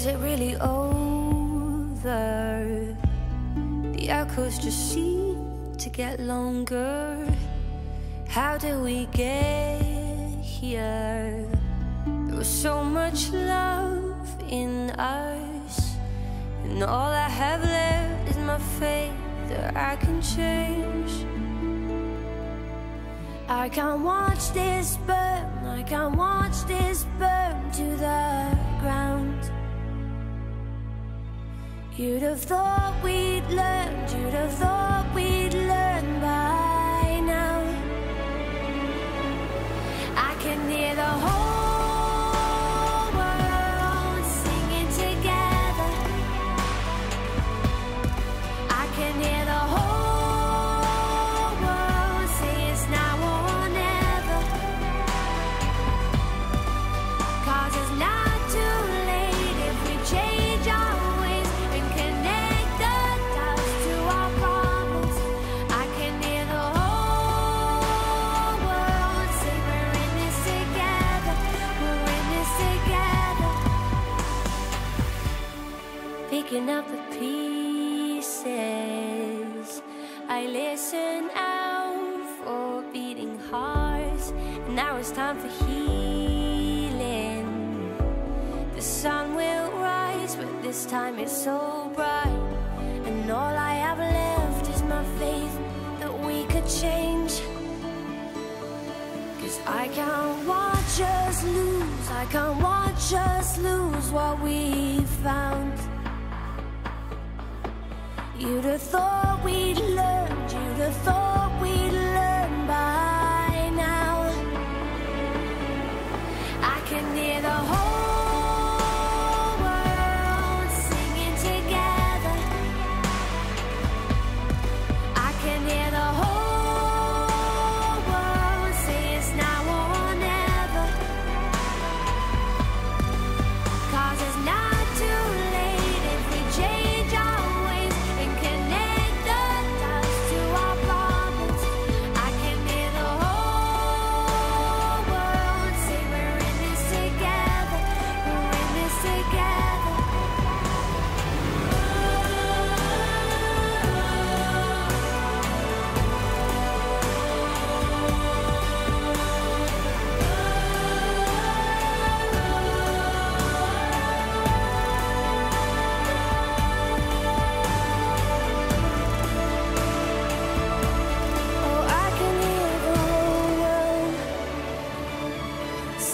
Is it really over? The echoes just seem to get longer. How did we get here? There was so much love in us, and all I have left is my faith that I can change. I can't watch this burn, I can't watch this burn to the You'd have thought we'd learned, you'd have thought Picking up the pieces. I listen out for beating hearts. And now it's time for healing. The sun will rise, but this time it's so bright. And all I have left is my faith that we could change. Cause I can't watch us lose, I can't watch us lose what we found. You'd have thought we'd thought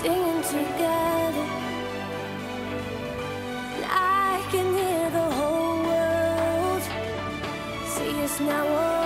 singing together. And I can hear the whole world. See us now.